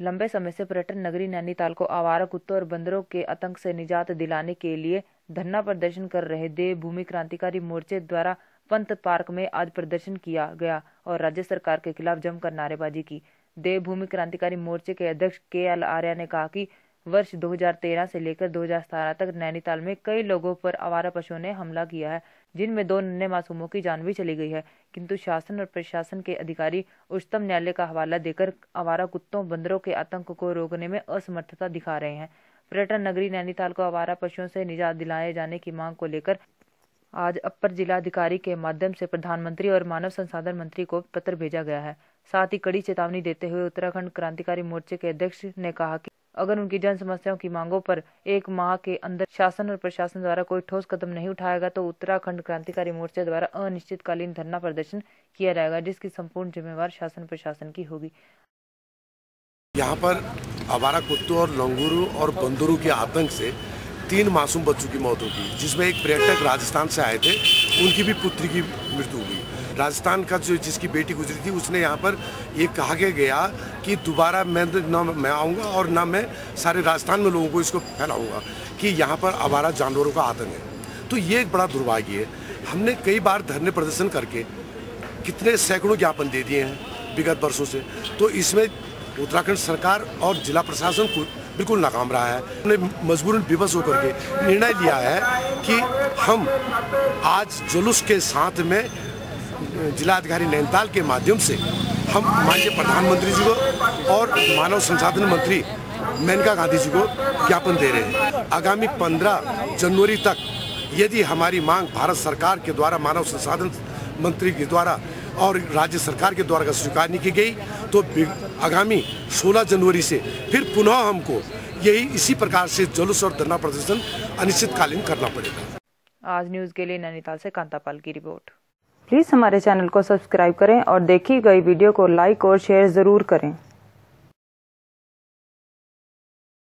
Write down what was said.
लंबे समय से पर्यटन नगरी नैनीताल को आवारा कुत्तों और बंदरों के आतंक से निजात दिलाने के लिए धरना प्रदर्शन कर रहे देवभूमि क्रांतिकारी मोर्चे द्वारा पंत पार्क में आज प्रदर्शन किया गया और राज्य सरकार के खिलाफ जमकर नारेबाजी की। देवभूमि क्रांतिकारी मोर्चे के अध्यक्ष के एल आर्या ने कहा कि वर्ष 2013 से लेकर 2017 तक नैनीताल में कई लोगों पर आवारा पशुओं ने हमला किया है, जिनमें दो नन्हे मासूमों की जान भी चली गई है। किंतु शासन और प्रशासन के अधिकारी उच्चतम न्यायालय का हवाला देकर आवारा कुत्तों, बंदरों के आतंक को रोकने में असमर्थता दिखा रहे हैं। पर्यटन नगरी नैनीताल को आवारा पशुओं से निजात दिलाए जाने की मांग को लेकर आज अपर जिलाधिकारी के माध्यम से प्रधानमंत्री और मानव संसाधन मंत्री को पत्र भेजा गया है। साथ ही कड़ी चेतावनी देते हुए उत्तराखंड क्रांतिकारी मोर्चे के अध्यक्ष ने कहा कि अगर उनकी जन समस्याओं की मांगों पर एक माह के अंदर शासन और प्रशासन द्वारा कोई ठोस कदम नहीं उठाएगा तो उत्तराखंड क्रांतिकारी मोर्चा द्वारा अनिश्चितकालीन धरना प्रदर्शन किया जाएगा, जिसकी संपूर्ण जिम्मेवार शासन प्रशासन की होगी। यहाँ पर आवारा कुत्तों और लंगूरू और बंदूरू के आतंक से तीन मासूम बच्चों की मौत हो गई, जिसमें एक पर्यटक राजस्थान से आए थे। उनकी भी पुत्री की मृत्यु हुई राजस्थान का जो जिसकी बेटी गुजरी थी, उसने यहाँ पर ये कहा के गया कि दोबारा मैं ना, मैं आऊँगा और ना मैं सारे राजस्थान में लोगों को इसको फैलाऊँगा कि यहाँ पर आवारा जानवरों का आतंक है। तो ये एक बड़ा दुर्भाग्य है। हमने कई बार धरने प्रदर्शन करके कितने सैकड़ों ज्ञापन दे दिए हैं, विगत वर्षों से। तो इसमें उत्तराखंड सरकार और जिला प्रशासन को बिल्कुल नाकाम रहा है। हमने मजबूरन विवश होकर के निर्णय लिया है कि हम आज जुलूस के साथ में, जिलाधिकारी नैनीताल के माध्यम से हम माननीय प्रधानमंत्री जी को और मानव संसाधन मंत्री मेनका गांधी जी को ज्ञापन दे रहे हैं। आगामी 15 जनवरी तक यदि हमारी मांग भारत सरकार के द्वारा, मानव संसाधन मंत्री के द्वारा और राज्य सरकार के द्वारा स्वीकार नहीं की गई तो आगामी 16 जनवरी से फिर पुनः हमको यही इसी प्रकार से जुलूस और धरना प्रदर्शन अनिश्चितकालीन करना पड़ेगा। आज न्यूज़ के लिए नैनीताल से कांतापाल की रिपोर्ट। प्लीज़ हमारे चैनल को सब्सक्राइब करें और देखी गई वीडियो को लाइक और शेयर ज़रूर करें।